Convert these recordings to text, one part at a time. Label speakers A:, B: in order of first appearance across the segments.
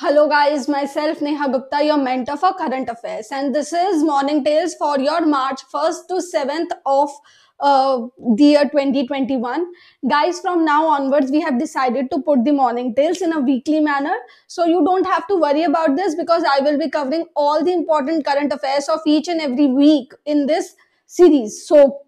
A: Hello, guys. Myself Neha Gupta, your mentor for current affairs, and this is Morning Tales for your March 1st to 7th of uh, the year 2021. Guys, from now onwards, we have decided to put the Morning Tales in a weekly manner, so you don't have to worry about this because I will be covering all the important current affairs of each and every week in this series. So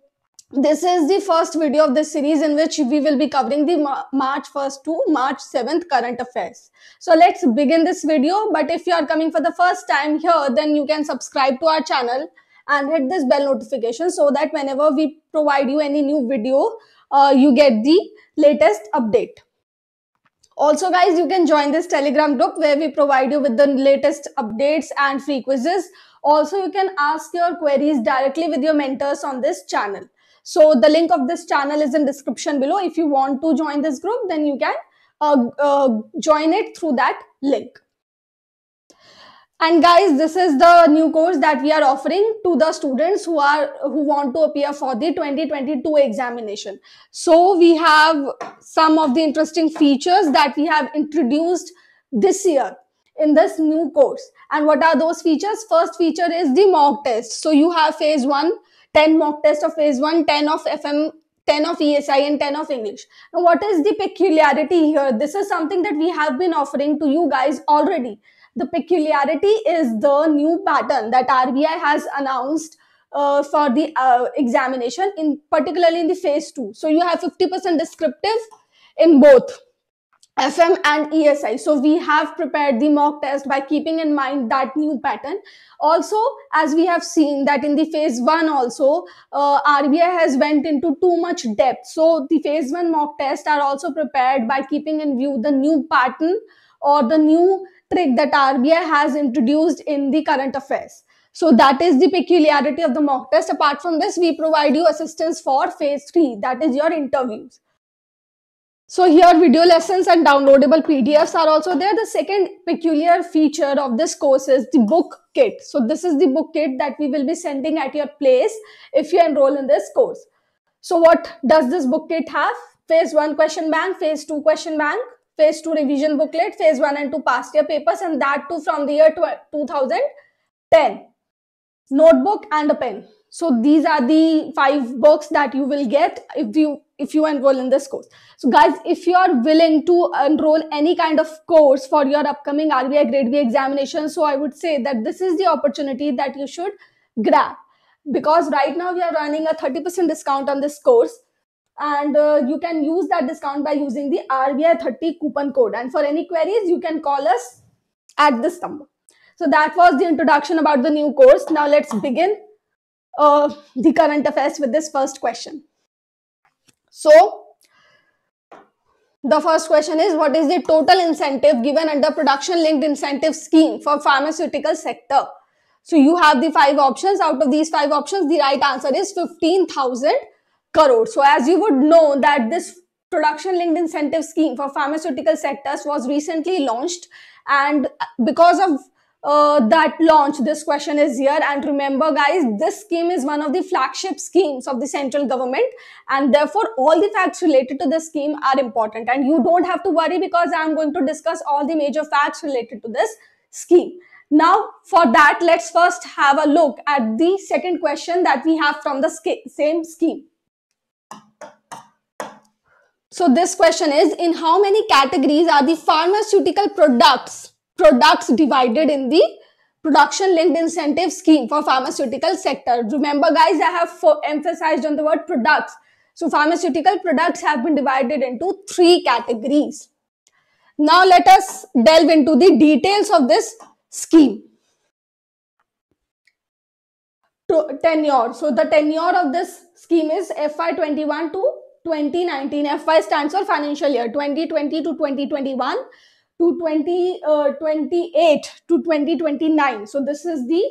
A: this is the first video of this series in which we will be covering the Ma- March 1st to March 7th current affairs. So let's begin this video. But if you are coming for the first time here, then you can subscribe to our channel and hit this bell notification so that whenever we provide you any new video, uh, you get the latest update. Also, guys, you can join this Telegram group where we provide you with the latest updates and free quizzes. Also, you can ask your queries directly with your mentors on this channel. So the link of this channel is in description below. If you want to join this group, then you can uh, uh, join it through that link. And guys, this is the new course that we are offering to the students who are who want to appear for the 2022 examination. So we have some of the interesting features that we have introduced this year in this new course. And what are those features? First feature is the mock test. So you have phase one 10 mock test of phase 1, 10 of FM, 10 of ESI and 10 of English. Now, what is the peculiarity here? This is something that we have been offering to you guys already. The peculiarity is the new pattern that RBI has announced uh, for the uh, examination, in particularly in the phase 2. So you have 50% descriptive in both FM and ESI. So we have prepared the mock test by keeping in mind that new pattern. Also, as we have seen that in the phase one also, uh, RBI has went into too much depth. So the phase one mock test are also prepared by keeping in view the new pattern or the new trick that RBI has introduced in the current affairs. So that is the peculiarity of the mock test. Apart from this, we provide you assistance for phase three, that is your interviews. So here video lessons and downloadable PDFs are also there. The second peculiar feature of this course is the book kit. So this is the book kit that we will be sending at your place if you enroll in this course. So what does this book kit have? Phase 1 question bank, phase 2 question bank, phase 2 revision booklet, phase 1 and 2 past year papers and that too from the year 2010. Notebook and a pen. So these are the five books that you will get if you if you enroll in this course. So guys, if you are willing to enroll any kind of course for your upcoming RBI grade B examination, so I would say that this is the opportunity that you should grab because right now we are running a 30% discount on this course and uh, you can use that discount by using the RBI 30 coupon code and for any queries you can call us at this number. So that was the introduction about the new course. Now let's begin uh, the current affairs with this first question. So, the first question is what is the total incentive given under production linked incentive scheme for pharmaceutical sector? So, you have the five options. Out of these five options, the right answer is 15,000 crore. So, as you would know that this production linked incentive scheme for pharmaceutical sectors was recently launched and because of uh, that launch this question is here. And remember guys this scheme is one of the flagship schemes of the central government. And therefore all the facts related to this scheme are important. And you don't have to worry because i'm going to discuss all the major facts related to this scheme. Now for that let's first have a look at the second question that we have from the same scheme. So this question is in how many categories are the pharmaceutical products products divided in the production linked incentive scheme for pharmaceutical sector. Remember guys, I have emphasized on the word products. So pharmaceutical products have been divided into three categories. Now let us delve into the details of this scheme. Tenure. So the tenure of this scheme is FY21 to 2019. FY stands for financial year 2020 to 2021 to 2028 uh, to 2029. So this is the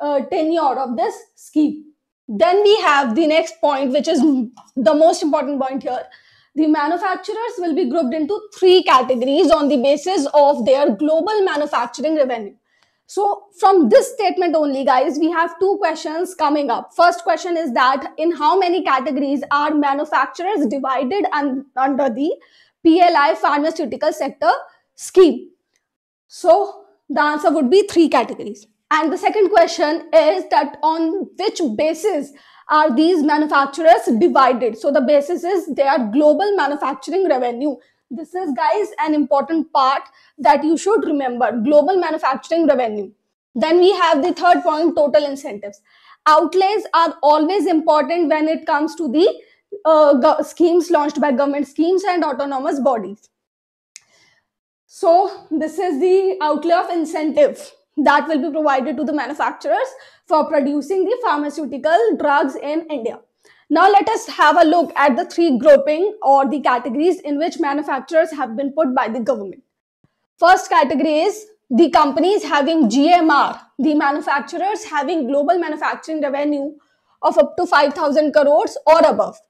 A: uh, tenure of this scheme. Then we have the next point, which is the most important point here. The manufacturers will be grouped into three categories on the basis of their global manufacturing revenue. So from this statement only, guys, we have two questions coming up. First question is that in how many categories are manufacturers divided un under the PLI pharmaceutical sector scheme. So the answer would be three categories. And the second question is that on which basis are these manufacturers divided? So the basis is their global manufacturing revenue. This is guys an important part that you should remember global manufacturing revenue. Then we have the third point total incentives. Outlays are always important when it comes to the uh, schemes launched by government schemes and autonomous bodies. So this is the outlay of incentive that will be provided to the manufacturers for producing the pharmaceutical drugs in India. Now let us have a look at the three grouping or the categories in which manufacturers have been put by the government. First category is the companies having GMR, the manufacturers having global manufacturing revenue of up to 5,000 crores or above.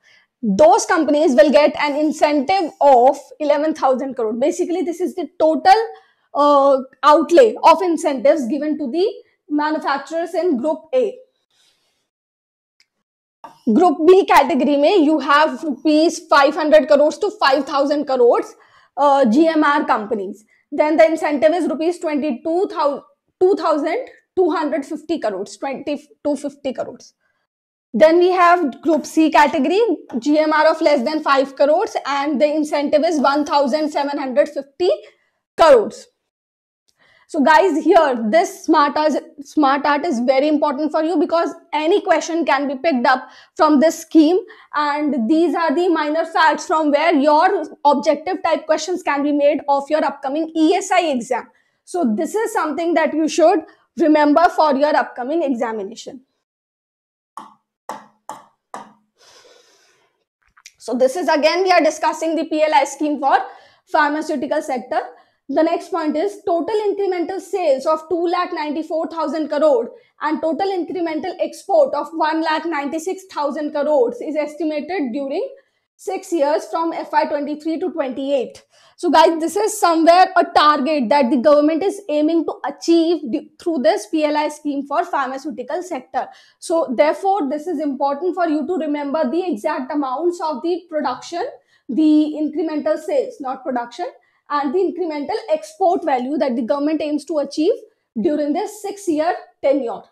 A: Those companies will get an incentive of 11,000 crore. Basically, this is the total uh, outlay of incentives given to the manufacturers in Group A. Group B category may you have rupees 500 crores to 5000 crores uh, GMR companies. Then the incentive is rupees 22,250 crores, 20 to 50 crores. Then we have group C category, GMR of less than 5 crores and the incentive is 1750 crores. So guys, here this smart art, smart art is very important for you because any question can be picked up from this scheme and these are the minor facts from where your objective type questions can be made of your upcoming ESI exam. So this is something that you should remember for your upcoming examination. So this is again we are discussing the PLI scheme for pharmaceutical sector. The next point is total incremental sales of 2,94,000 crore and total incremental export of 1,96,000 crores is estimated during six years from FY23 to 28. So guys, this is somewhere a target that the government is aiming to achieve through this PLI scheme for pharmaceutical sector. So therefore, this is important for you to remember the exact amounts of the production, the incremental sales, not production, and the incremental export value that the government aims to achieve during this six year tenure.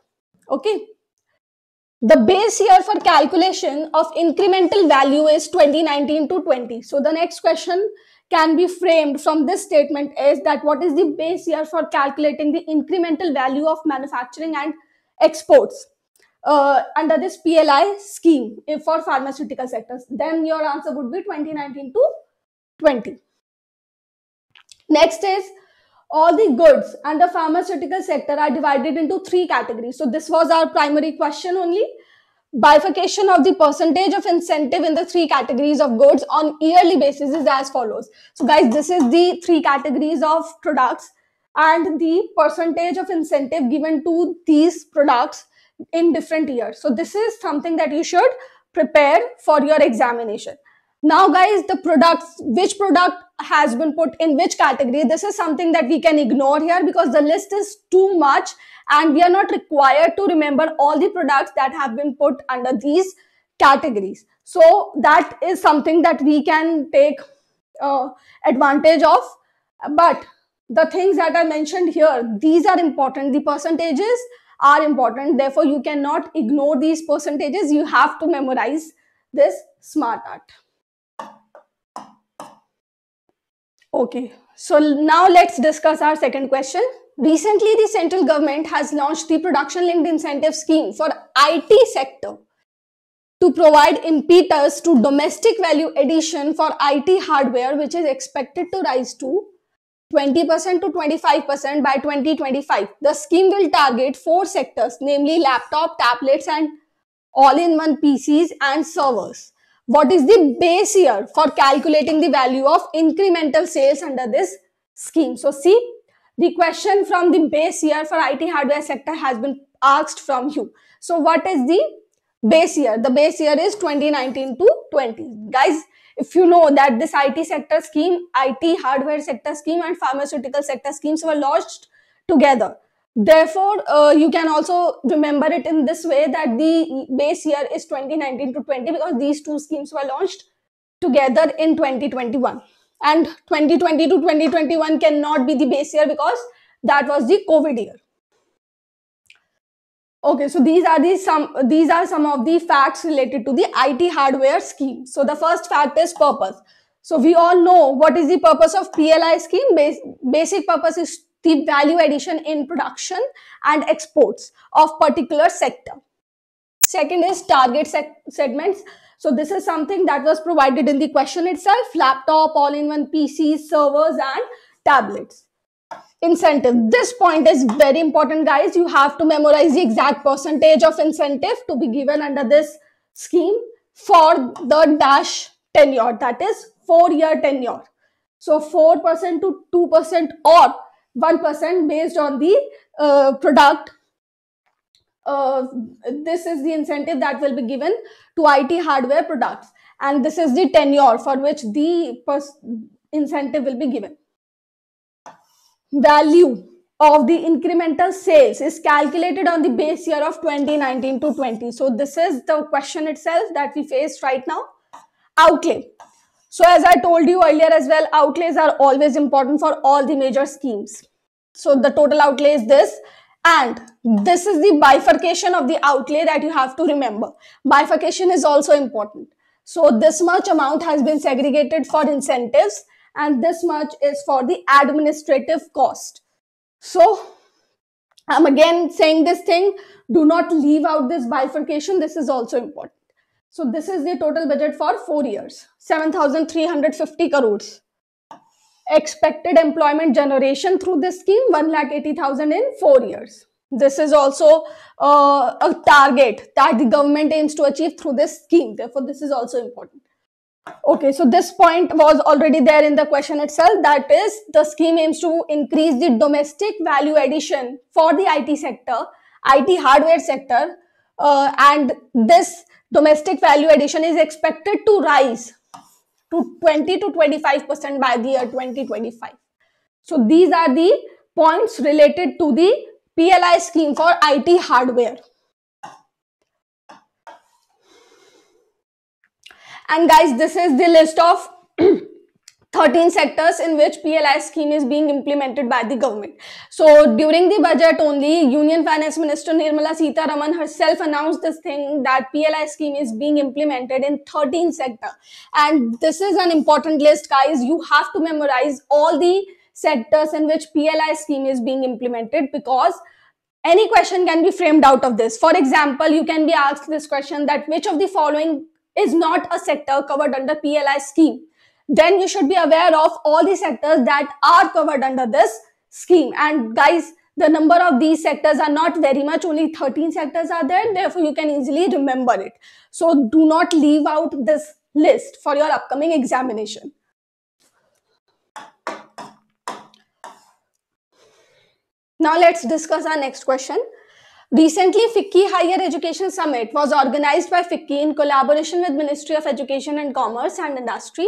A: Okay. The base year for calculation of incremental value is 2019 to 20. So the next question can be framed from this statement is that what is the base year for calculating the incremental value of manufacturing and exports uh, under this PLI scheme for pharmaceutical sectors? Then your answer would be 2019 to 20. Next is all the goods and the pharmaceutical sector are divided into three categories. So this was our primary question only. Bifurcation of the percentage of incentive in the three categories of goods on yearly basis is as follows. So guys, this is the three categories of products and the percentage of incentive given to these products in different years. So this is something that you should prepare for your examination. Now guys, the products, which product has been put in which category, this is something that we can ignore here because the list is too much and we are not required to remember all the products that have been put under these categories. So that is something that we can take uh, advantage of. But the things that I mentioned here, these are important. The percentages are important. Therefore, you cannot ignore these percentages. You have to memorize this smart art. Okay, so now let's discuss our second question. Recently, the central government has launched the production linked incentive scheme for IT sector to provide impetus to domestic value addition for IT hardware, which is expected to rise to 20% to 25% by 2025. The scheme will target four sectors, namely laptop, tablets, and all-in-one PCs and servers what is the base year for calculating the value of incremental sales under this scheme. So see, the question from the base year for IT hardware sector has been asked from you. So what is the base year? The base year is 2019 to 20. Guys, if you know that this IT sector scheme, IT hardware sector scheme and pharmaceutical sector schemes were launched together. Therefore, uh, you can also remember it in this way that the base year is 2019 to 20 because these two schemes were launched together in 2021. And 2020 to 2021 cannot be the base year because that was the COVID year. Okay, so these are the some these are some of the facts related to the IT hardware scheme. So the first fact is purpose. So we all know what is the purpose of PLI scheme. Bas basic purpose is the value addition in production and exports of particular sector. Second is target segments. So this is something that was provided in the question itself, laptop, all-in-one PCs, servers and tablets incentive. This point is very important, guys. You have to memorize the exact percentage of incentive to be given under this scheme for the dash tenure, that is four-year tenure. So 4% to 2% or 1% based on the uh, product. Uh, this is the incentive that will be given to IT hardware products. And this is the tenure for which the incentive will be given value of the incremental sales is calculated on the base year of 2019 to 20. So this is the question itself that we face right now. Outlay. So as I told you earlier as well, outlays are always important for all the major schemes. So the total outlay is this and this is the bifurcation of the outlay that you have to remember. Bifurcation is also important. So this much amount has been segregated for incentives and this much is for the administrative cost. So I'm again saying this thing, do not leave out this bifurcation. This is also important. So this is the total budget for four years, 7,350 crores. Expected employment generation through this scheme, 1,80,000 in four years. This is also uh, a target that the government aims to achieve through this scheme. Therefore, this is also important. Okay, so this point was already there in the question itself. That is, the scheme aims to increase the domestic value addition for the IT sector, IT hardware sector, uh, and this domestic value addition is expected to rise to 20 to 25% by the year 2025. So these are the points related to the PLI scheme for IT hardware. And guys, this is the list of 13 sectors in which PLI scheme is being implemented by the government. So during the budget only, Union Finance Minister Nirmala Sitharaman herself announced this thing that PLI scheme is being implemented in 13 sector. And this is an important list, guys. You have to memorize all the sectors in which PLI scheme is being implemented because any question can be framed out of this. For example, you can be asked this question that which of the following is not a sector covered under PLI scheme, then you should be aware of all the sectors that are covered under this scheme. And guys, the number of these sectors are not very much, only 13 sectors are there, therefore you can easily remember it. So do not leave out this list for your upcoming examination. Now let's discuss our next question. Recently, FICCI Higher Education Summit was organized by FICCI in collaboration with Ministry of Education and Commerce and Industry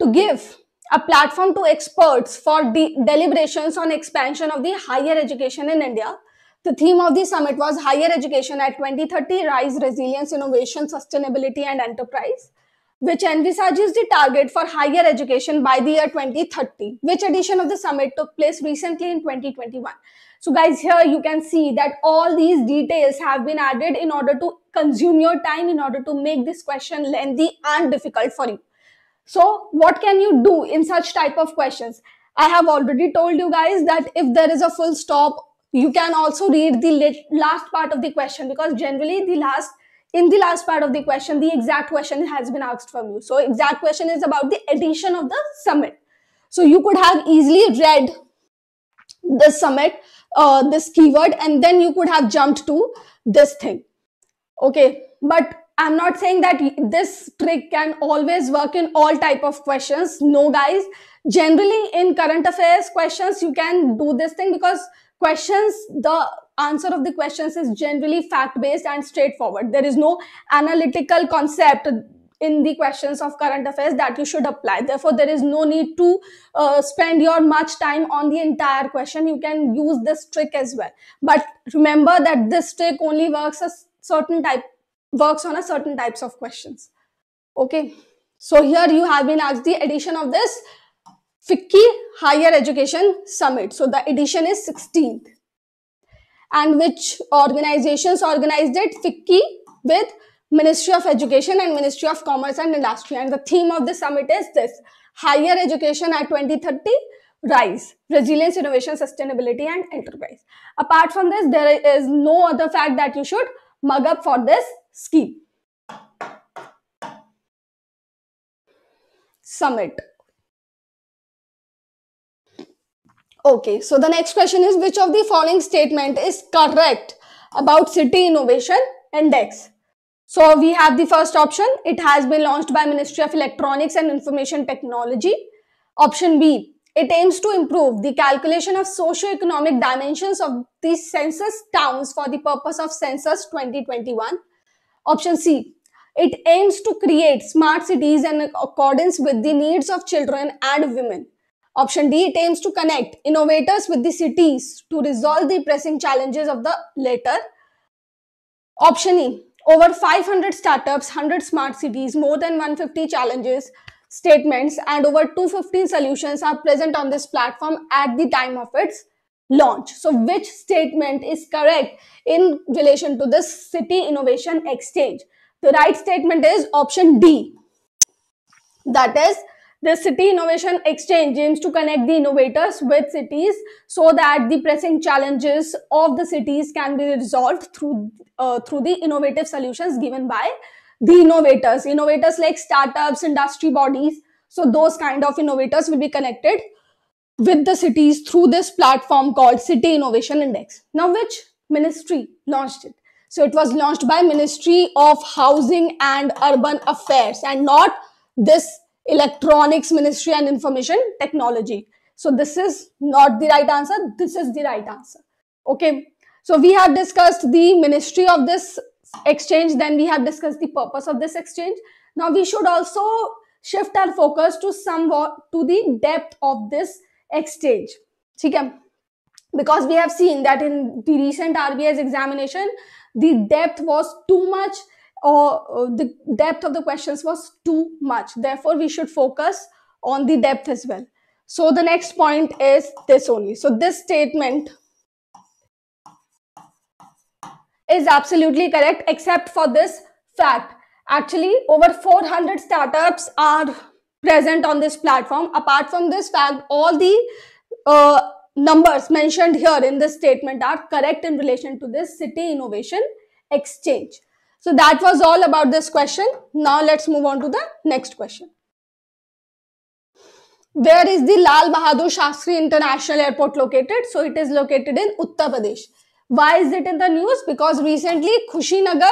A: to give a platform to experts for the deliberations on expansion of the higher education in India. The theme of the summit was Higher Education at 2030, Rise, Resilience, Innovation, Sustainability and Enterprise, which envisages the target for higher education by the year 2030, which edition of the summit took place recently in 2021. So guys, here you can see that all these details have been added in order to consume your time, in order to make this question lengthy and difficult for you. So what can you do in such type of questions? I have already told you guys that if there is a full stop, you can also read the last part of the question because generally the last in the last part of the question, the exact question has been asked from you. So exact question is about the edition of the summit. So you could have easily read the summit uh, this keyword and then you could have jumped to this thing okay but i'm not saying that this trick can always work in all type of questions no guys generally in current affairs questions you can do this thing because questions the answer of the questions is generally fact based and straightforward there is no analytical concept in the questions of current affairs that you should apply. Therefore, there is no need to uh, spend your much time on the entire question. You can use this trick as well. But remember that this trick only works a certain type, works on a certain types of questions. Okay. So here you have been asked the edition of this FICCI Higher Education Summit. So the edition is 16th. And which organizations organized it? FICCI with Ministry of Education and Ministry of Commerce and Industry. And the theme of the summit is this Higher Education at 2030 Rise, Resilience, Innovation, Sustainability, and Enterprise. Apart from this, there is no other fact that you should mug up for this scheme. Summit. Okay, so the next question is which of the following statement is correct about City Innovation Index? So we have the first option. It has been launched by Ministry of Electronics and Information Technology. Option B. It aims to improve the calculation of socio-economic dimensions of the census towns for the purpose of census 2021. Option C. It aims to create smart cities in accordance with the needs of children and women. Option D, it aims to connect innovators with the cities to resolve the pressing challenges of the latter. Option E, over 500 startups, 100 smart cities, more than 150 challenges, statements, and over 215 solutions are present on this platform at the time of its launch. So, which statement is correct in relation to this City Innovation Exchange? The right statement is option D. That is, the City Innovation Exchange aims to connect the innovators with cities so that the pressing challenges of the cities can be resolved through, uh, through the innovative solutions given by the innovators. Innovators like startups, industry bodies. So those kind of innovators will be connected with the cities through this platform called City Innovation Index. Now, which ministry launched it? So it was launched by Ministry of Housing and Urban Affairs and not this electronics ministry and information technology. So this is not the right answer. This is the right answer. Okay. So we have discussed the ministry of this exchange then we have discussed the purpose of this exchange. Now we should also shift our focus to somewhat to the depth of this exchange okay because we have seen that in the recent RBI's examination the depth was too much or uh, the depth of the questions was too much. Therefore, we should focus on the depth as well. So the next point is this only. So this statement is absolutely correct except for this fact. Actually, over 400 startups are present on this platform. Apart from this fact, all the uh, numbers mentioned here in this statement are correct in relation to this City Innovation Exchange. So that was all about this question. Now let's move on to the next question. Where is the Lal Bahadur Shastri International Airport located? So it is located in Uttar Pradesh. Why is it in the news? Because recently Kushinagar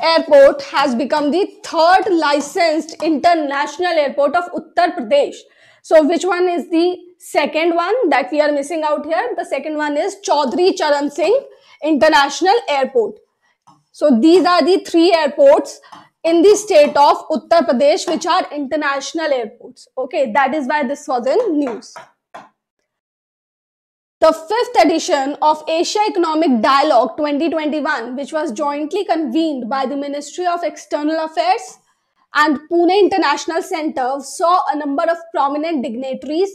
A: Airport has become the third licensed international airport of Uttar Pradesh. So which one is the second one that we are missing out here? The second one is Chaudhry Charan Singh International Airport. So these are the three airports in the state of Uttar Pradesh which are international airports. Okay, that is why this was in news. The fifth edition of Asia Economic Dialogue 2021, which was jointly convened by the Ministry of External Affairs and Pune International Center saw a number of prominent dignitaries,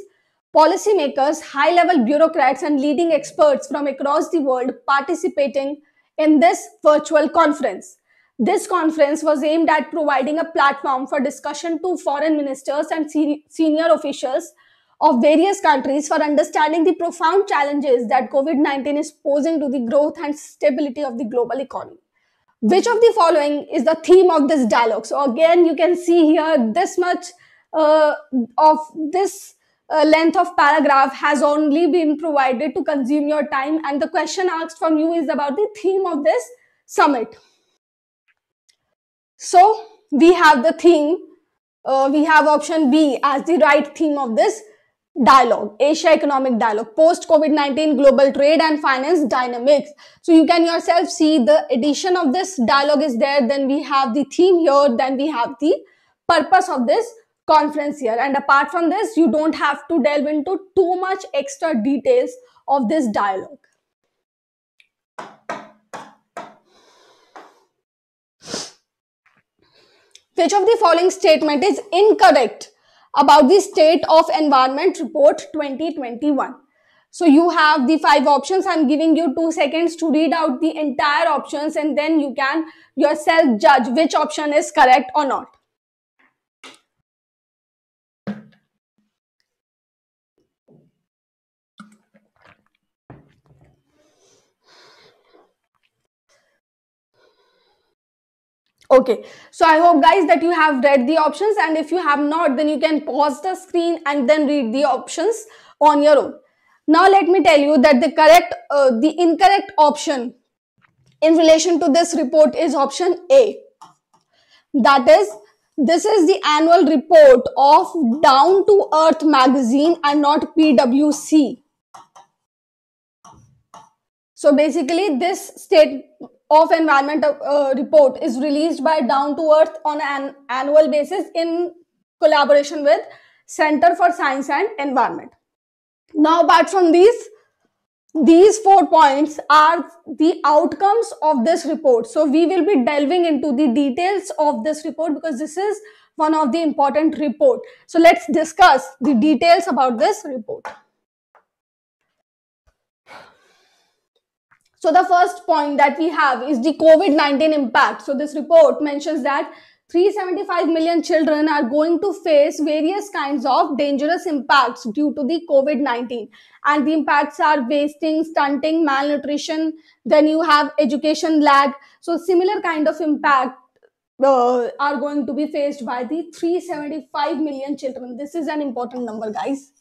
A: policymakers, high level bureaucrats, and leading experts from across the world participating in this virtual conference. This conference was aimed at providing a platform for discussion to foreign ministers and senior officials of various countries for understanding the profound challenges that COVID 19 is posing to the growth and stability of the global economy. Which of the following is the theme of this dialogue? So again, you can see here this much uh, of this uh, length of paragraph has only been provided to consume your time and the question asked from you is about the theme of this summit. So we have the theme, uh, we have option B as the right theme of this dialogue asia economic dialogue post covid-19 global trade and finance dynamics. So you can yourself see the addition of this dialogue is there. Then we have the theme here. Then we have the purpose of this conference here. And apart from this you don't have to delve into too much extra details of this dialogue. Which of the following statement is incorrect about the state of environment report 2021 so you have the five options. I'm giving you two seconds to read out the entire options and then you can yourself judge which option is correct or not Okay, so I hope guys that you have read the options and if you have not, then you can pause the screen and then read the options on your own. Now let me tell you that the correct, uh, the incorrect option in relation to this report is option A. That is, this is the annual report of Down to Earth magazine and not PwC. So basically this state of environment uh, report is released by Down to Earth on an annual basis in collaboration with Center for Science and Environment. Now, apart from these, these four points are the outcomes of this report. So we will be delving into the details of this report because this is one of the important report. So let's discuss the details about this report. So the first point that we have is the COVID-19 impact. So this report mentions that 375 million children are going to face various kinds of dangerous impacts due to the COVID-19. And the impacts are wasting, stunting, malnutrition. Then you have education lag. So similar kind of impact uh, are going to be faced by the 375 million children. This is an important number, guys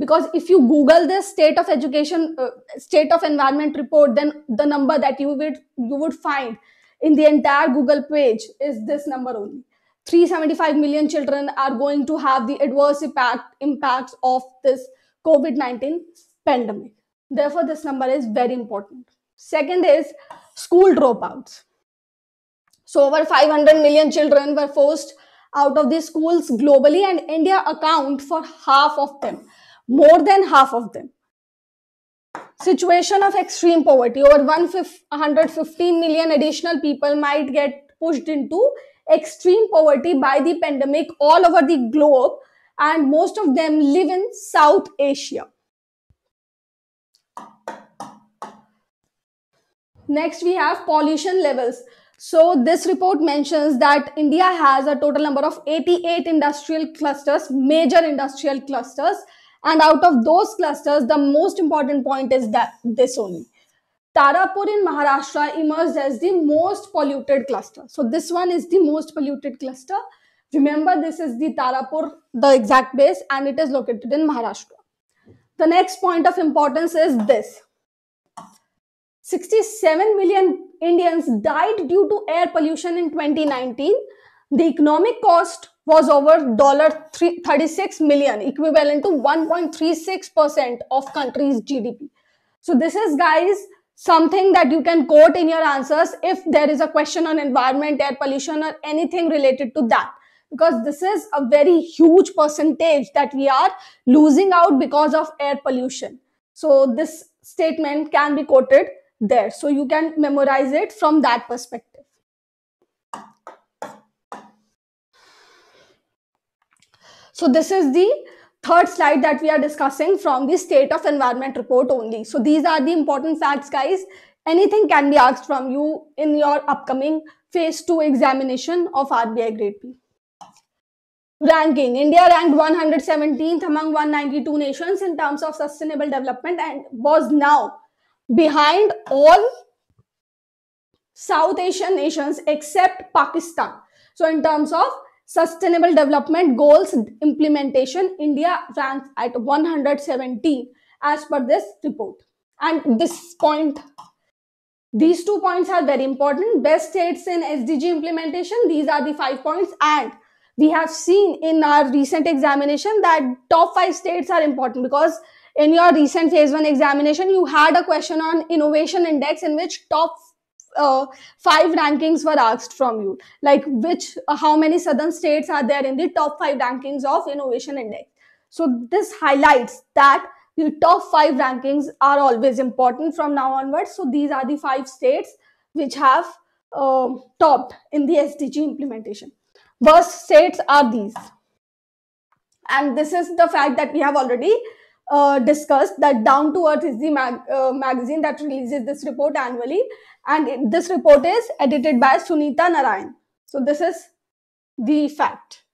A: because if you google this state of education uh, state of environment report then the number that you would you would find in the entire google page is this number only. 375 million children are going to have the adverse impact impacts of this covid-19 pandemic. Therefore this number is very important. Second is school dropouts. So over 500 million children were forced out of the schools globally and india account for half of them more than half of them. Situation of extreme poverty. Over 115 million additional people might get pushed into extreme poverty by the pandemic all over the globe and most of them live in South Asia. Next, we have pollution levels. So this report mentions that India has a total number of 88 industrial clusters, major industrial clusters, and out of those clusters, the most important point is that this only. Tarapur in Maharashtra emerged as the most polluted cluster. So this one is the most polluted cluster. Remember, this is the Tarapur, the exact base, and it is located in Maharashtra. The next point of importance is this. 67 million Indians died due to air pollution in 2019. The economic cost was over $36 million, equivalent to 1.36% of country's GDP. So this is, guys, something that you can quote in your answers if there is a question on environment, air pollution, or anything related to that. Because this is a very huge percentage that we are losing out because of air pollution. So this statement can be quoted there. So you can memorize it from that perspective. So this is the third slide that we are discussing from the state of environment report only. So these are the important facts, guys. Anything can be asked from you in your upcoming phase 2 examination of RBI grade B. Ranking. India ranked 117th among 192 nations in terms of sustainable development and was now behind all South Asian nations except Pakistan. So in terms of Sustainable Development Goals implementation, India ranks at 117 as per this report. And this point, these two points are very important. Best states in SDG implementation, these are the five points. And we have seen in our recent examination that top five states are important because in your recent phase one examination, you had a question on innovation index in which top uh, five rankings were asked from you. Like which uh, how many southern states are there in the top five rankings of innovation index? So this highlights that the top five rankings are always important from now onwards. So these are the five states which have uh, topped in the sdg implementation. Worst states are these. And this is the fact that we have already uh, discussed that Down to Earth is the mag uh, magazine that releases this report annually. And it, this report is edited by Sunita Narain. So this is the fact.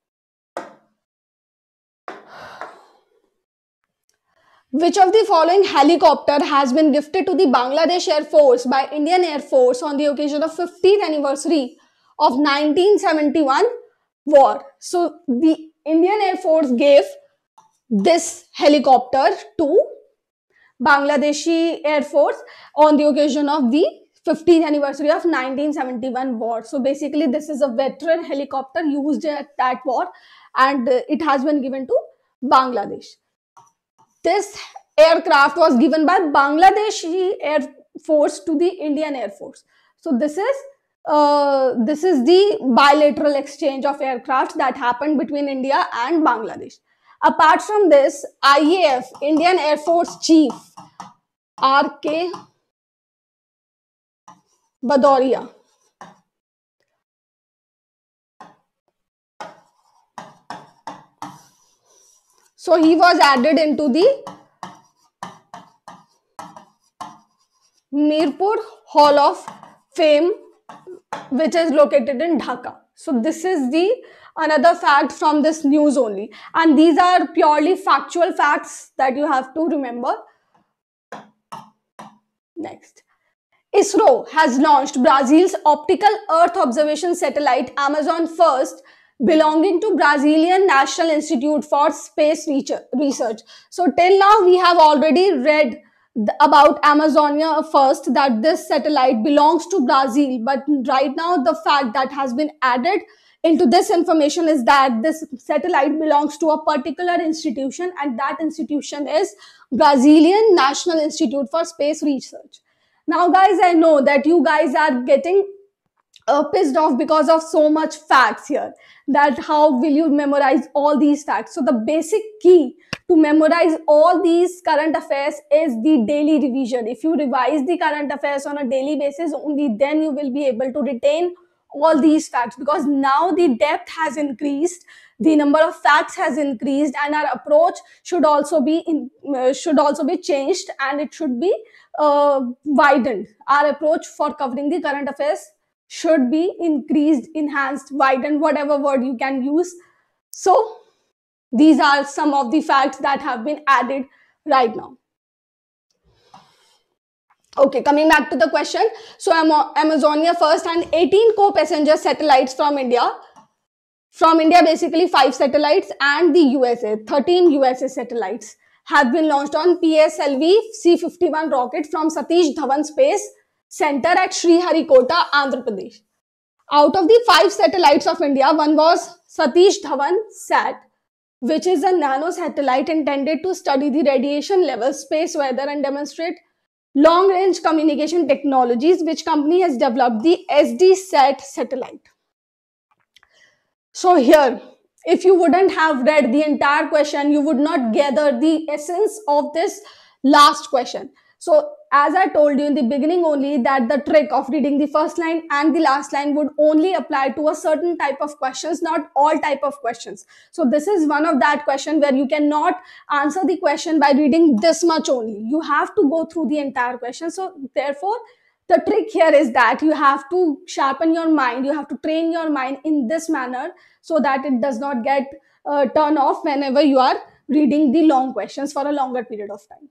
A: Which of the following helicopter has been gifted to the Bangladesh Air Force by Indian Air Force on the occasion of 50th anniversary of 1971 war? So the Indian Air Force gave this helicopter to Bangladeshi Air Force on the occasion of the 50th anniversary of 1971 war. So basically this is a veteran helicopter used at that war and it has been given to Bangladesh. This aircraft was given by Bangladeshi Air Force to the Indian Air Force. So this is uh, this is the bilateral exchange of aircraft that happened between India and Bangladesh. Apart from this, IAF, Indian Air Force Chief, R.K. Bhadauria. So he was added into the Mirpur Hall of Fame, which is located in Dhaka. So this is the another fact from this news only. And these are purely factual facts that you have to remember. Next. ISRO has launched Brazil's optical Earth observation satellite Amazonia First belonging to Brazilian National Institute for Space Research. So till now we have already read about Amazonia first that this satellite belongs to Brazil but right now the fact that has been added into this information is that this satellite belongs to a particular institution and that institution is Brazilian National Institute for Space Research. Now guys, I know that you guys are getting uh, pissed off because of so much facts here that how will you memorize all these facts. So the basic key to memorize all these current affairs is the daily revision. If you revise the current affairs on a daily basis, only then you will be able to retain all these facts. Because now the depth has increased the number of facts has increased and our approach should also be in, uh, should also be changed and it should be uh, widened. Our approach for covering the current affairs should be increased enhanced widened whatever word you can use. So these are some of the facts that have been added right now Okay, coming back to the question. So Amazonia first and 18 co-passenger satellites from India. From India, basically five satellites and the USA, 13 USA satellites have been launched on PSLV C-51 rocket from Satish Dhawan Space Center at Sriharikota, Andhra Pradesh. Out of the five satellites of India, one was Satish Dhawan SAT, which is a nano satellite intended to study the radiation level, space weather and demonstrate long range communication technologies which company has developed the SDSat satellite. So here, if you wouldn't have read the entire question, you would not gather the essence of this last question. So as I told you in the beginning only that the trick of reading the first line and the last line would only apply to a certain type of questions, not all type of questions. So this is one of that question where you cannot answer the question by reading this much only. You have to go through the entire question. So therefore, the trick here is that you have to sharpen your mind. You have to train your mind in this manner so that it does not get uh, turn off whenever you are reading the long questions for a longer period of time.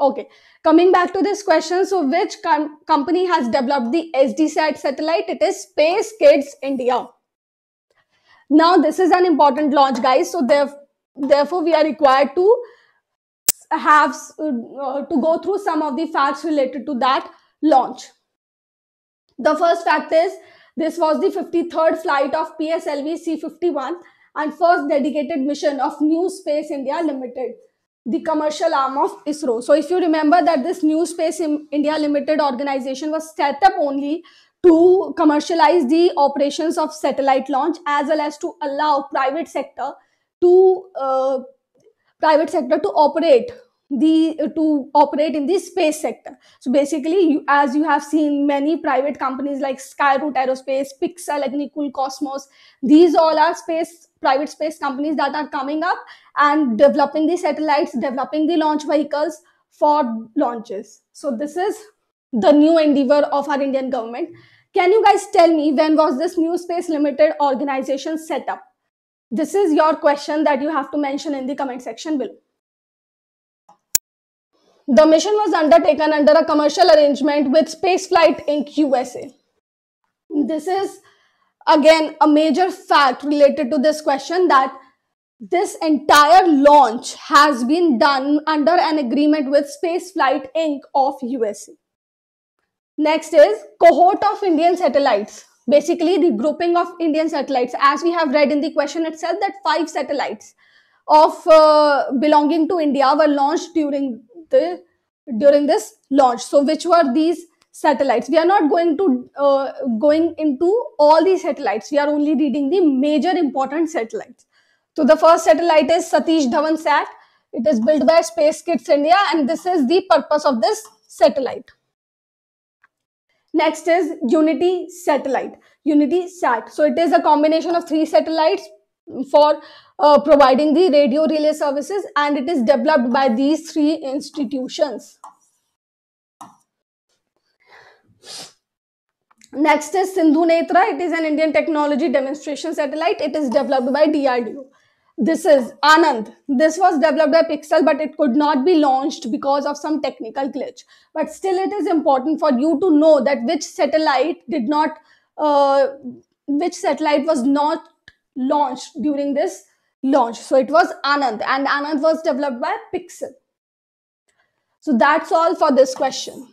A: Okay, coming back to this question. So, which com company has developed the SDSat satellite? It is Space Kidz India. Now, this is an important launch, guys. So, therefore, we are required to have uh, to go through some of the facts related to that launch. The first fact is this was the 53rd flight of PSLV C51 and first dedicated mission of New Space India Limited the commercial arm of ISRO. So if you remember that this New Space India Limited organization was set up only to commercialize the operations of satellite launch as well as to allow private sector to uh, private sector to operate the uh, to operate in the space sector. So basically you, as you have seen many private companies like skyroot aerospace Pixxel agnikul cosmos these all are space private space companies that are coming up and developing the satellites developing the launch vehicles for launches. So this is the new endeavor of our indian government. Can you guys tell me when was this new space limited organization set up? This is your question that you have to mention in the comment section below the mission was undertaken under a commercial arrangement with Spaceflight Inc. USA. This is again a major fact related to this question that this entire launch has been done under an agreement with Spaceflight Inc. of USA. Next is cohort of Indian satellites. Basically, the grouping of Indian satellites, as we have read in the question itself, that five satellites of uh, belonging to India were launched during the during this launch. So which were these satellites? We are not going to uh, going into all these satellites. We are only reading the major important satellites. So the first satellite is Satish Dhawan Sat. It is built by Space Kidz India and this is the purpose of this satellite. Next is Unity satellite. Unity Sat. So it is a combination of three satellites for uh, providing the radio relay services and it is developed by these three institutions. Next is Sindhu Netra. It is an Indian technology demonstration satellite. It is developed by DRDO. This is Anand. This was developed by Pixxel, but it could not be launched because of some technical glitch. But still, it is important for you to know that which satellite did not, uh, which satellite was not launched during this launch. So it was Anand and Anand was developed by Pixxel. So that's all for this question.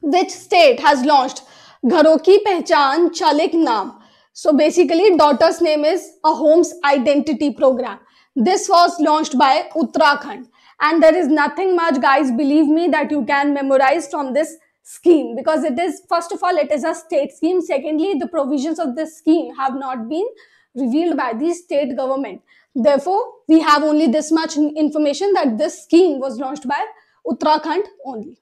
A: Which state has launched Gharon Ki Pehchan Chalik Naam? So basically daughter's name is a home's identity program. This was launched by Uttarakhand and there is nothing much guys believe me that you can memorize from this scheme because it is first of all it is a state scheme secondly the provisions of this scheme have not been revealed by the state government therefore we have only this much information that this scheme was launched by uttarakhand only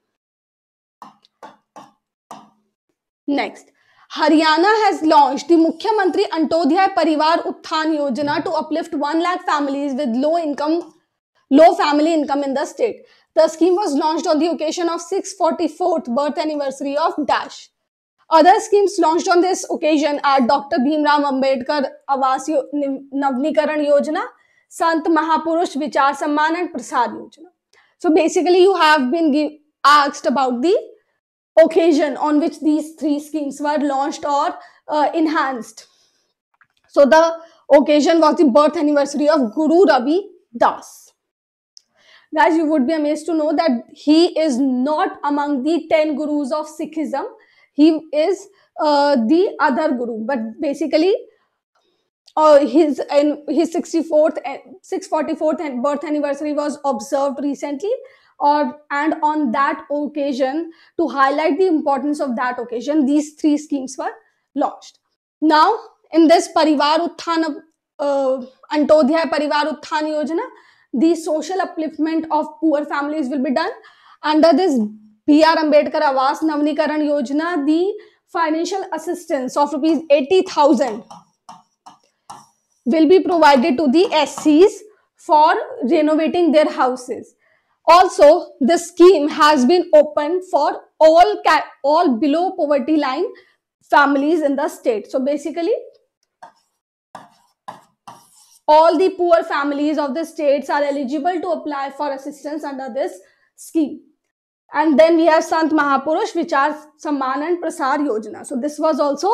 A: next Haryana has launched the Mukhyamantri Antyodaya Parivar Utthan Yojana to uplift 1 lakh families with low income, low family income in the state. The scheme was launched on the occasion of 644th birth anniversary of Dash. Other schemes launched on this occasion are Dr. Bhimrao Ambedkar Awas Navnikaran Yojana, Sant Mahapurush Vichar Samman and Prasar Yojana. So basically you have been asked about the occasion on which these three schemes were launched or uh, enhanced. So the occasion was the birth anniversary of Guru Ravi Das guys you would be amazed to know that he is not among the 10 gurus of sikhism. He is uh, the other guru. But basically uh, his and his 64th 644th birth anniversary was observed recently or and on that occasion to highlight the importance of that occasion these three schemes were launched. Now in this parivar utthan uh, antyodaya parivar yojana the social upliftment of poor families will be done. Under this B.R. Ambedkar Awas Navnikaran Yojana, the financial assistance of rupees 80,000 will be provided to the SCs for renovating their houses. Also, the scheme has been open for all all below poverty line families in the state. So basically, all the poor families of the states are eligible to apply for assistance under this scheme. And then we have Sant Mahapurush, which are Samman and Prasar Yojana. So this was also,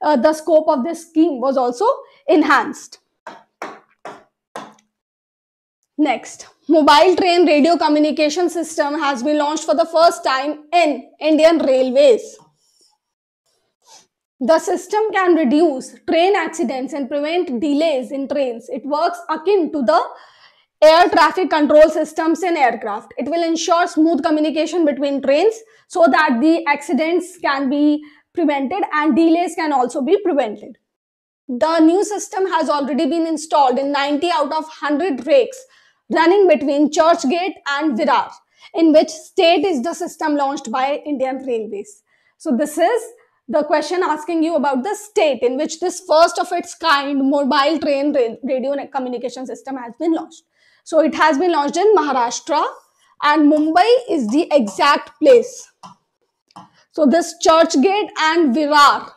A: uh, the scope of this scheme was also enhanced. Next, mobile train radio communication system has been launched for the first time in Indian Railways. The system can reduce train accidents and prevent delays in trains. It works akin to the air traffic control systems in aircraft. It will ensure smooth communication between trains so that the accidents can be prevented and delays can also be prevented. The new system has already been installed in 90 out of 100 rakes running between Churchgate and Virar, in which state is the system launched by Indian Railways. So this is the question asking you about the state in which this first of its kind mobile train radio communication system has been launched. So it has been launched in Maharashtra and Mumbai is the exact place. So this Churchgate and Virar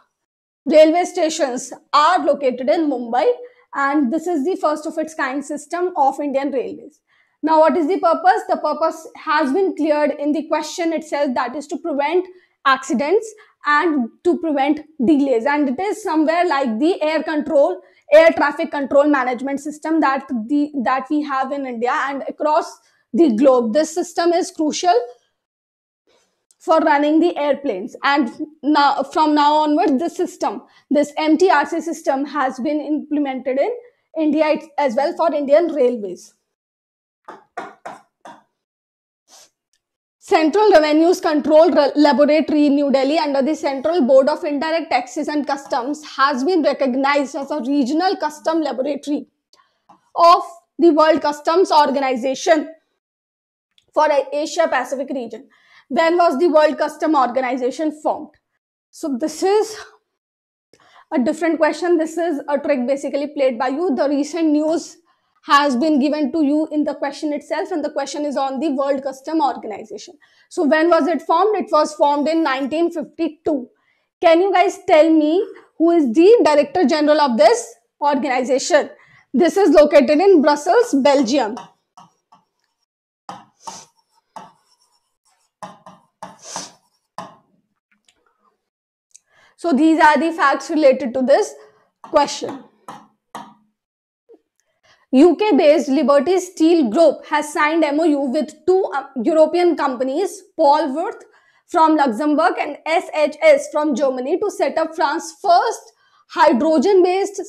A: railway stations are located in Mumbai and this is the first of its kind system of Indian Railways. Now what is the purpose? The purpose has been cleared in the question itself that is to prevent accidents and to prevent delays. And it is somewhere like the air control air traffic control management system that the that we have in india and across the globe. This system is crucial for running the airplanes. And now from now onward this system this mtrc system has been implemented in india as well for indian railways Central Revenues Control Laboratory New Delhi under the Central Board of Indirect Taxes and Customs has been recognized as a regional custom laboratory of the World Customs Organization for Asia Pacific region. When was the World Custom Organization formed? So this is a different question. This is a trick basically played by you. The recent news has been given to you in the question itself and the question is on the World Custom Organization. So when was it formed? It was formed in 1952. Can you guys tell me who is the Director General of this organization? This is located in Brussels, Belgium. So these are the facts related to this question. UK based Liberty Steel Group has signed MOU with two uh, European companies, Paul Wurth from Luxembourg and SHS from Germany to set up France's first hydrogen based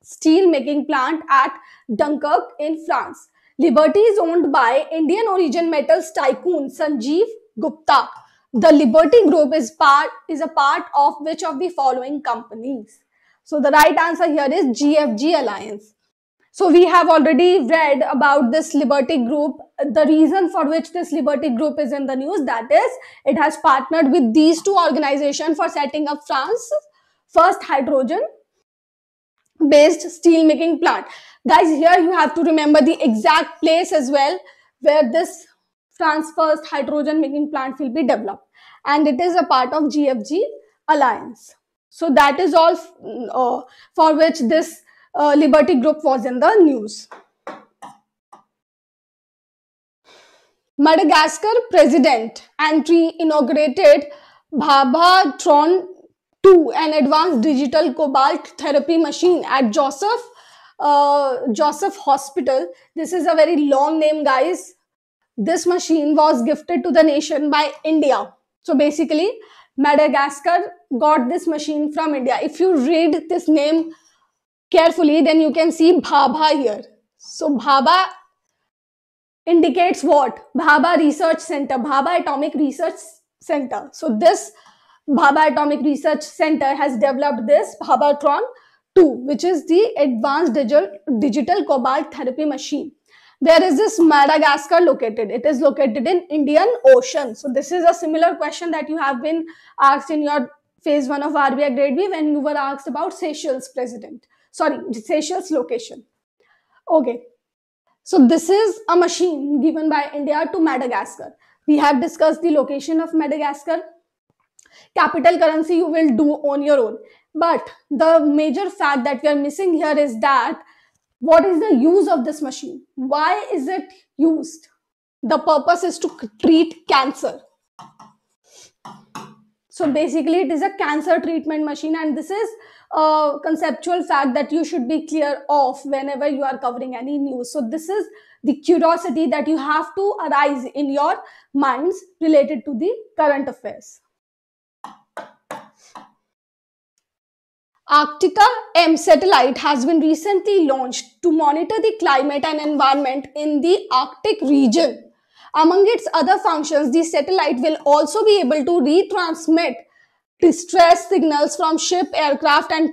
A: steel making plant at Dunkirk in France. Liberty is owned by Indian origin metals tycoon Sanjeev Gupta. The Liberty Group is part is a part of which of the following companies? So the right answer here is GFG Alliance. So we have already read about this Liberty Group, the reason for which this Liberty Group is in the news, that is, it has partnered with these two organizations for setting up France's first hydrogen based steel making plant. Guys, here you have to remember the exact place as well where this France first hydrogen making plant will be developed. And it is a part of GFG Alliance. So that is all uh, for which this uh, Liberty Group was in the news. Madagascar President Antony inaugurated Bhabhatron 2, an advanced digital cobalt therapy machine at Joseph uh, Joseph Hospital. This is a very long name, guys. This machine was gifted to the nation by India. So basically, Madagascar got this machine from India. If you read this name carefully, then you can see Bhabha here. So Bhabha indicates what? Bhabha Research Center, Bhabha Atomic Research Center. So this Bhabha Atomic Research Center has developed this Bhabhatron 2, which is the advanced digital, digital cobalt therapy machine. Where is this Madagascar located? It is located in Indian Ocean. So this is a similar question that you have been asked in your phase 1 of RBI grade B when you were asked about Seychelles president sorry, Seychelles location. Okay. So this is a machine given by India to Madagascar. We have discussed the location of Madagascar. Capital currency you will do on your own. But the major fact that we are missing here is that what is the use of this machine? Why is it used? The purpose is to treat cancer. So basically it is a cancer treatment machine and this is a conceptual fact that you should be clear of whenever you are covering any news. So this is the curiosity that you have to arise in your minds related to the current affairs. Arktika M satellite has been recently launched to monitor the climate and environment in the Arctic region. Among its other functions, the satellite will also be able to retransmit distress signals from ship, aircraft and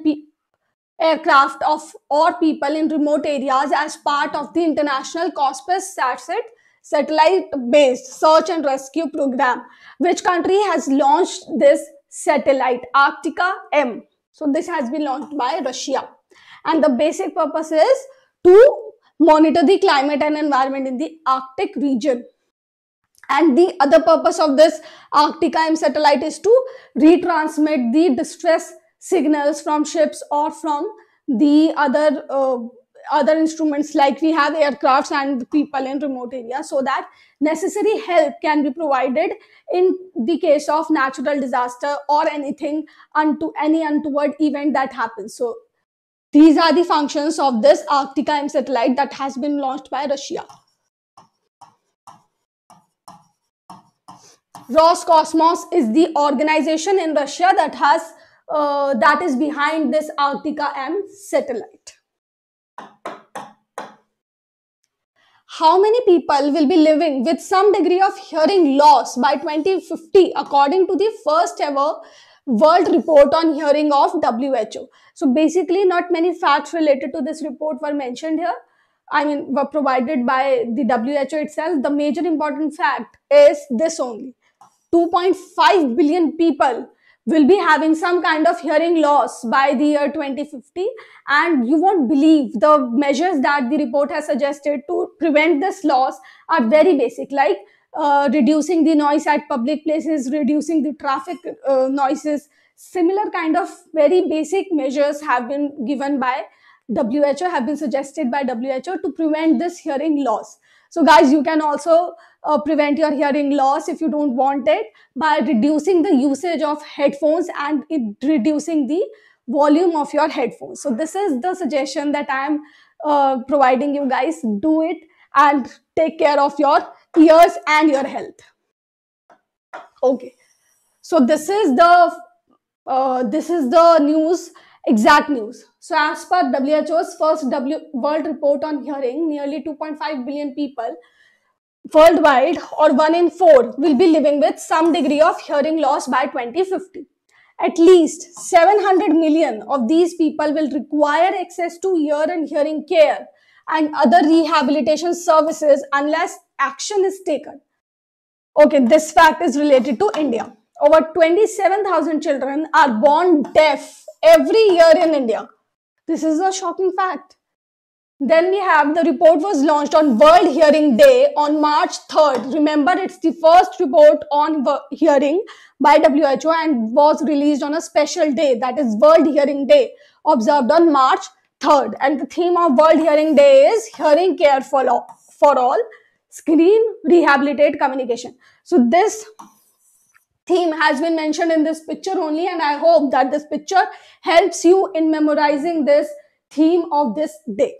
A: aircraft of or people in remote areas as part of the international COSPAS SARSAT satellite-based search and rescue program. Which country has launched this satellite? Arktika M. So this has been launched by Russia. And the basic purpose is to monitor the climate and environment in the Arctic region. And the other purpose of this Arktika M satellite is to retransmit the distress signals from ships or from the other uh, other instruments like we have aircrafts and people in remote areas so that necessary help can be provided in the case of natural disaster or anything unto any untoward event that happens so these are the functions of this Arktika M satellite that has been launched by Russia. Roscosmos is the organization in Russia that has uh, that is behind this Arktika M satellite. How many people will be living with some degree of hearing loss by 2050 according to the first ever world report on hearing of WHO. So basically not many facts related to this report were mentioned here. I mean were provided by the WHO itself. The major important fact is this only. 2.5 billion people will be having some kind of hearing loss by the year 2050 and you won't believe the measures that the report has suggested to prevent this loss are very basic like uh, reducing the noise at public places reducing the traffic uh, noises. Similar kind of very basic measures have been given by WHO have been suggested by WHO to prevent this hearing loss. So guys you can also uh, prevent your hearing loss if you don't want it by reducing the usage of headphones and reducing the volume of your headphones. So this is the suggestion that I am uh, providing you guys. Do it and take care of your ears and your health. Okay. So this is the uh, this is the news exact news. So as per WHO's first w World Report on Hearing, nearly 2.5 billion people worldwide or one in four will be living with some degree of hearing loss by 2050. At least 700 million of these people will require access to ear and hearing care and other rehabilitation services unless action is taken. Okay, this fact is related to India. Over 27,000 children are born deaf every year in India. This is a shocking fact. Then we have the report was launched on World Hearing Day on March 3rd. Remember, it's the first report on hearing by WHO and was released on a special day, that is World Hearing Day, observed on March 3rd. And the theme of World Hearing Day is Hearing Care for All, for all Screen Rehabilitate Communication. So this theme has been mentioned in this picture only and I hope that this picture helps you in memorizing this theme of this day.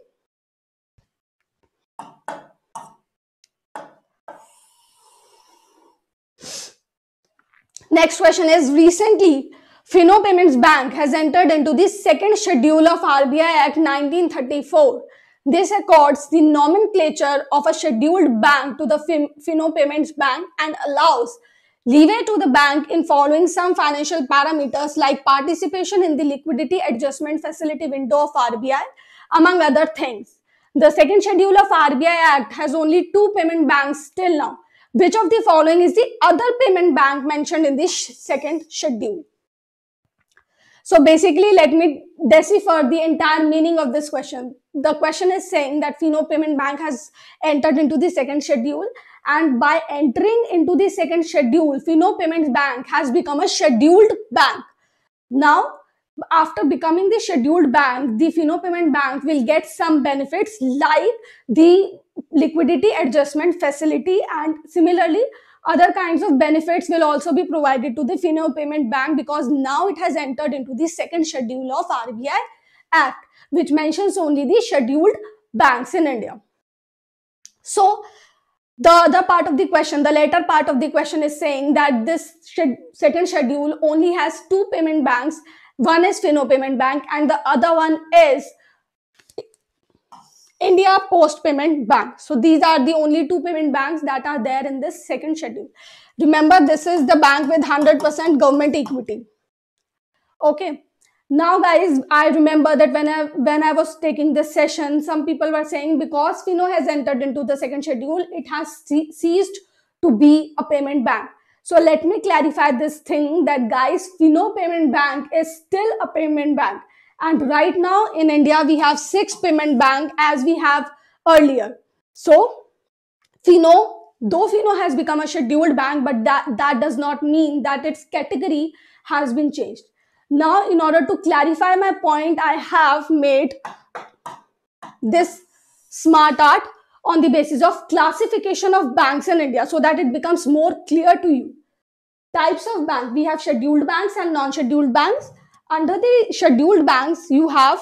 A: Next question is recently Fino Payments Bank has entered into the second schedule of RBI Act 1934. This accords the nomenclature of a scheduled bank to the Fino Payments Bank and allows leeway to the bank in following some financial parameters like participation in the liquidity adjustment facility window of RBI, among other things. The second schedule of RBI Act has only two payment banks till now. Which of the following is the other payment bank mentioned in this second schedule? So basically, let me decipher the entire meaning of this question. The question is saying that Fino Payment Bank has entered into the second schedule and by entering into the second schedule, Fino Payments Bank has become a scheduled bank. Now, after becoming the scheduled bank, the Fino Payment Bank will get some benefits like the liquidity adjustment facility and similarly other kinds of benefits will also be provided to the Fino Payment Bank because now it has entered into the second schedule of RBI Act which mentions only the scheduled banks in India. So the other part of the question, the later part of the question is saying that this second schedule only has two payment banks one is Fino Payment Bank and the other one is India Post Payment Bank. So these are the only two payment banks that are there in this second schedule. Remember, this is the bank with 100% government equity. Okay. now guys i remember that when i when i was taking this session some people were saying because fino has entered into the second schedule it has ceased to be a payment bank so let me clarify this thing that guys fino payment bank is still a payment bank and right now in india we have six payment bank as we have earlier so fino though fino has become a scheduled bank but that that does not mean that its category has been changed now, in order to clarify my point, I have made this smart art on the basis of classification of banks in India so that it becomes more clear to you. Types of bank, we have scheduled banks and non-scheduled banks. Under the scheduled banks, you have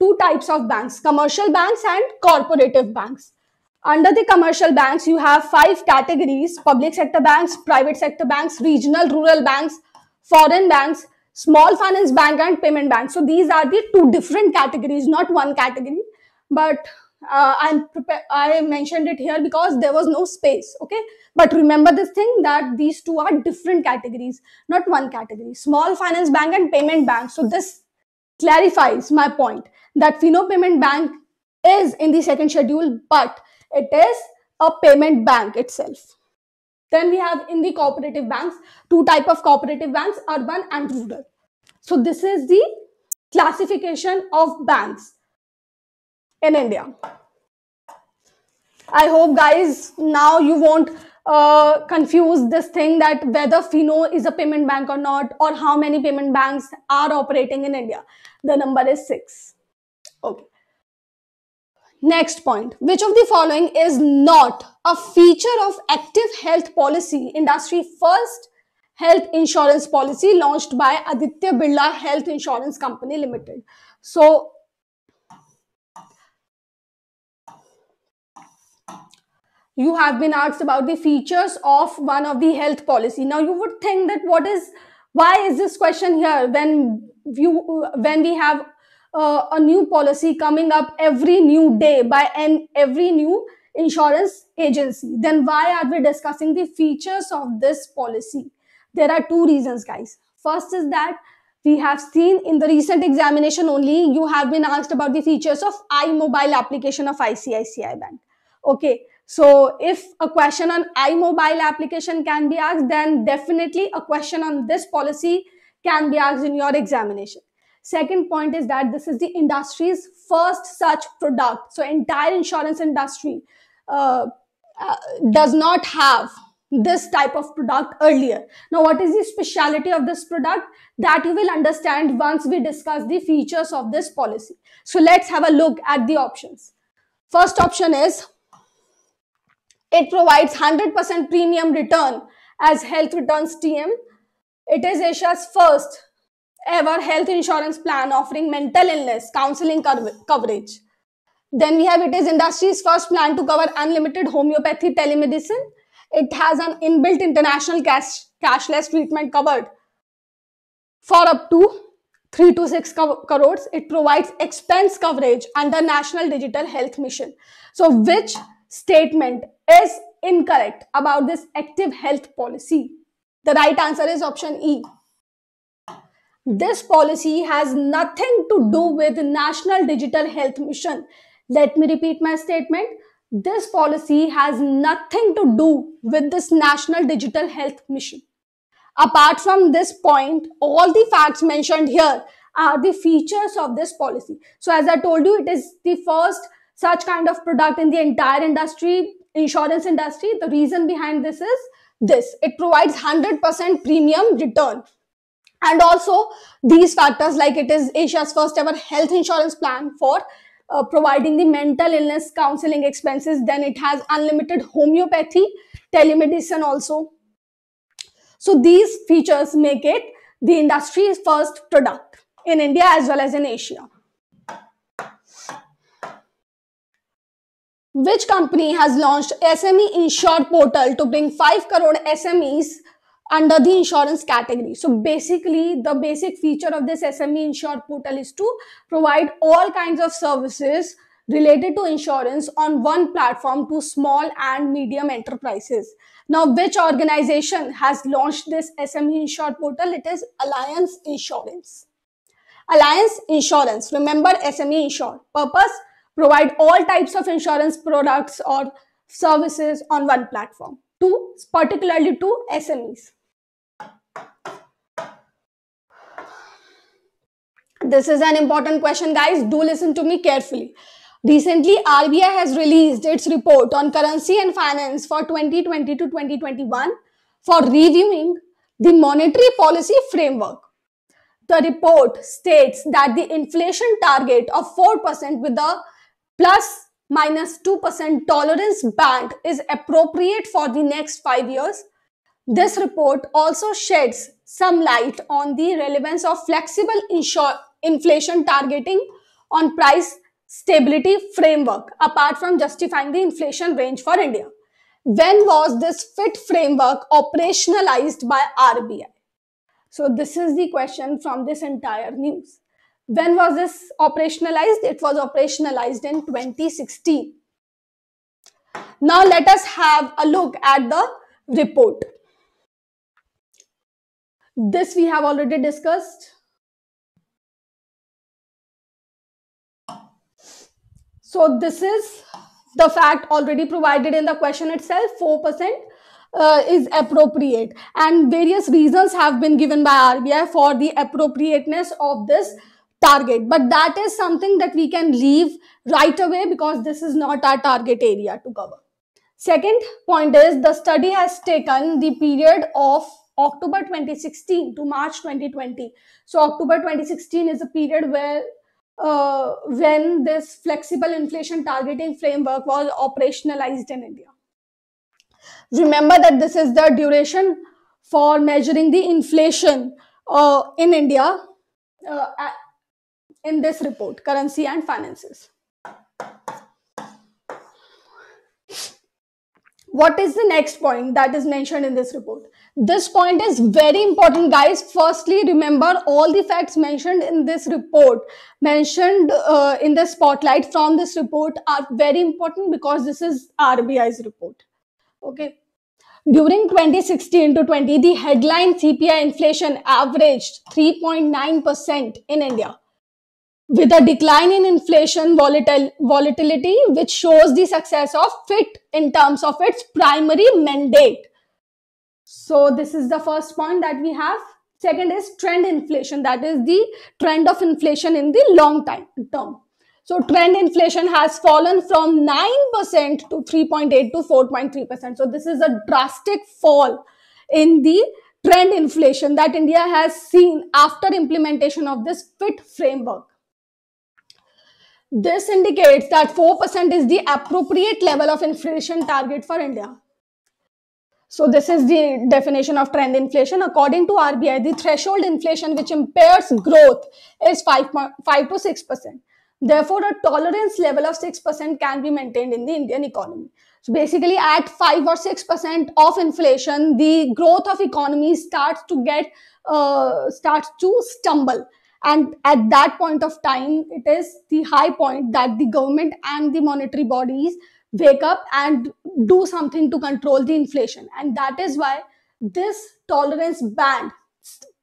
A: two types of banks, commercial banks and cooperative banks. Under the commercial banks, you have five categories, public sector banks, private sector banks, regional rural banks, foreign banks, small finance bank and payment bank. So these are the two different categories, not one category. But uh, I'm I mentioned it here because there was no space. Okay, but remember this thing that these two are different categories, not one category. Small finance bank and payment bank. So this clarifies my point that Fino Payment Bank is in the second schedule, but it is a payment bank itself. Then we have in the cooperative banks, two type of cooperative banks, urban and rural. So this is the classification of banks in India. I hope guys now you won't uh, confuse this thing that whether Fino is a payment bank or not or how many payment banks are operating in India. The number is 6. Okay. Next point. Which of the following is not a feature of active health policy, industry first health insurance policy launched by Aditya Birla Health Insurance Company Limited. So, you have been asked about the features of one of the health policy. Now, you would think that what is, why is this question here when you, when we have uh, a new policy coming up every new day by an every new insurance agency? Then why are we discussing the features of this policy? There are two reasons guys. First is that we have seen in the recent examination only you have been asked about the features of iMobile application of ICICI Bank. Okay so if a question on iMobile application can be asked then definitely a question on this policy can be asked in your examination Second point is that this is the industry's first such product. So entire insurance industry uh, uh, does not have this type of product earlier. Now, what is the speciality of this product? That you will understand once we discuss the features of this policy. So let's have a look at the options. First option is it provides 100% premium return as health returns TM. It is Asia's first ever health insurance plan offering mental illness counseling coverage. Then we have it is industry's first plan to cover unlimited homeopathy telemedicine. It has an inbuilt international cash, cashless treatment covered for up to 3 to 6 crores. It provides expense coverage under National Digital Health Mission. So which statement is incorrect about this active health policy? The right answer is option E. This policy has nothing to do with National Digital Health Mission. Let me repeat my statement. This policy has nothing to do with this National Digital Health Mission. Apart from this point, all the facts mentioned here are the features of this policy. So as I told you, it is the first such kind of product in the entire industry, insurance industry. The reason behind this is this. It provides 100% premium return and also these factors like it is asia's first ever health insurance plan for uh, providing the mental illness counseling expenses then it has unlimited homeopathy telemedicine also so these features make it the industry's first product in india as well as in asia which company has launched sme insure portal to bring 5 crore smes under the insurance category. So basically the basic feature of this SME Insure portal is to provide all kinds of services related to insurance on one platform to small and medium enterprises. Now, which organization has launched this SME Insure portal? It is Alliance Insurance. Alliance Insurance. Remember SME Insure. Purpose provide all types of insurance products or services on one platform. To particularly to SMEs. This is an important question, guys. Do listen to me carefully. Recently, RBI has released its report on currency and finance for 2020 to 2021 for reviewing the monetary policy framework. The report states that the inflation target of 4% with a plus minus 2% tolerance band is appropriate for the next five years. This report also sheds some light on the relevance of flexible inflation targeting on price stability framework apart from justifying the inflation range for India. When was this FIT framework operationalized by RBI? So this is the question from this entire news. When was this operationalized? It was operationalized in 2016. Now let us have a look at the report. This we have already discussed. So this is the fact already provided in the question itself, 4% uh, is appropriate. And various reasons have been given by RBI for the appropriateness of this target. But that is something that we can leave right away because this is not our target area to cover. Second point is the study has taken the period of October 2016 to March 2020. So October 2016 is a period where uh, when this flexible inflation targeting framework was operationalized in India. Remember that this is the duration for measuring the inflation uh, in India uh, in this report, Currency and Finances. What is the next point that is mentioned in this report? This point is very important, guys. Firstly, remember all the facts mentioned in this report, mentioned uh, in the spotlight from this report are very important because this is RBI's report. Okay. During 2016 to 20, the headline CPI inflation averaged 3.9% in India with a decline in inflation volatil volatility, which shows the success of FIT in terms of its primary mandate so this is the first point that we have. Second is trend inflation. That is the trend of inflation in the long time term. So trend inflation has fallen from 9% to 3.8 to 4.3%. So this is a drastic fall in the trend inflation that India has seen after implementation of this FIT framework. This indicates that 4% is the appropriate level of inflation target for India. So this is the definition of trend inflation. According to RBI, the threshold inflation which impairs growth is 5, 5 to 6%. Therefore, a tolerance level of 6% can be maintained in the Indian economy. So basically at 5 or 6% of inflation, the growth of economy starts to get, uh, starts to stumble. And at that point of time, it is the high point that the government and the monetary bodies wake up and do something to control the inflation. And that is why this tolerance band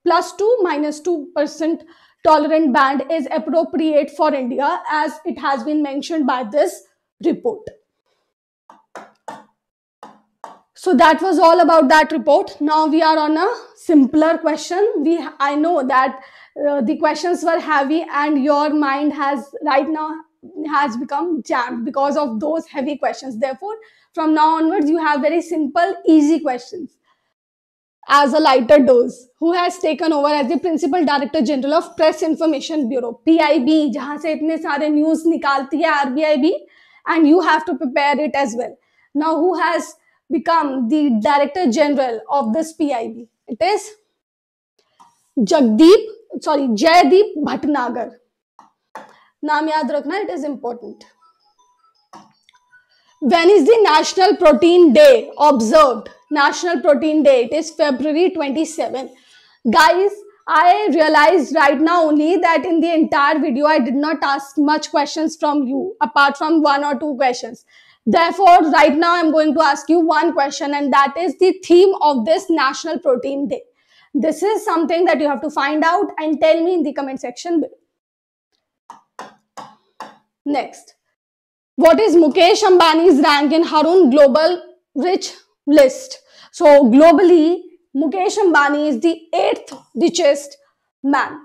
A: plus 2 minus 2% tolerant band is appropriate for India as it has been mentioned by this report. So that was all about that report. Now we are on a simpler question. We I know that uh, the questions were heavy and your mind has right now has become jammed because of those heavy questions. Therefore from now onwards you have very simple easy questions. As a lighter dose who has taken over as the principal director general of press information bureau pib jahan se itne sare news nikalti hai rbi and you have to prepare it as well. Now who has become the director general of this pib it is jagdeep sorry Jaideep Bhatnagar नाम याद रखना it is important when is the protein day observe national protein day it is February twenty seven guys I realise right ना only that in the video I did not ask much question from you apart from one और two question therefore, right now, i'm going to ask you one question, and that is the theme of this national protein day. This is something that you have to find out and tell me in the comment section below. Next, what is Mukesh Ambani's rank in Hurun Global Rich List? So globally, Mukesh Ambani is the eighth richest man.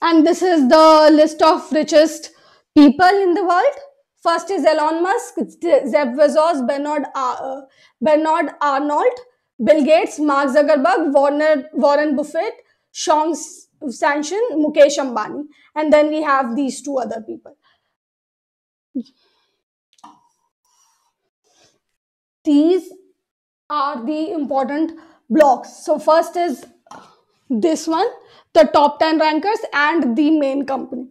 A: And this is the list of richest people in the world. First is Elon Musk, Jeff Bezos, Bernard, uh, Bernard Arnault, Bill Gates, Mark Zuckerberg, Warner, Warren Buffett, Zhong Shanshan, Mukesh Ambani. And then we have these two other people. These are the important blocks. So first is this one, the top 10 rankers and the main company.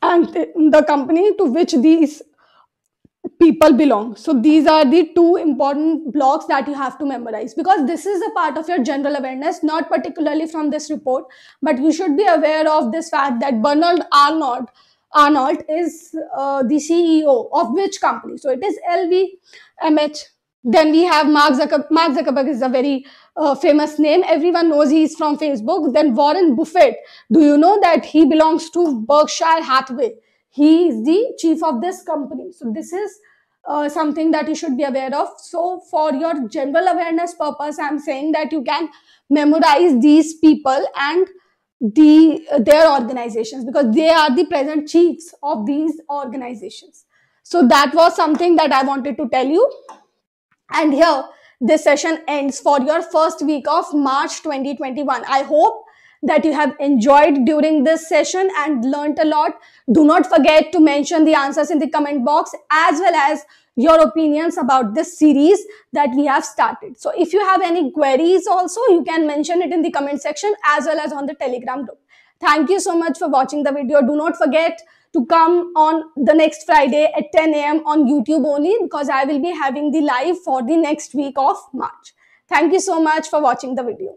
A: And the company to which these people belong. So these are the two important blocks that you have to memorize because this is a part of your general awareness, not particularly from this report, but you should be aware of this fact that Bernard Arnault, Arnault is uh, the CEO of which company? So it is LVMH. Then we have Mark Zuckerberg. Mark Zuckerberg is a very uh, famous name. Everyone knows he's from Facebook. Then Warren Buffett. Do you know that he belongs to Berkshire Hathaway? He is the chief of this company. So this is uh, something that you should be aware of. So for your general awareness purpose, I'm saying that you can memorize these people and the uh, their organizations because they are the present chiefs of these organizations. So that was something that I wanted to tell you. And here this session ends for your first week of March 2021. I hope that you have enjoyed during this session and learned a lot. Do not forget to mention the answers in the comment box as well as your opinions about this series that we have started. So if you have any queries also, you can mention it in the comment section as well as on the telegram group. Thank you so much for watching the video. Do not forget to come on the next Friday at 10 a.m. on YouTube only because I will be having the live for the next week of March. Thank you so much for watching the video.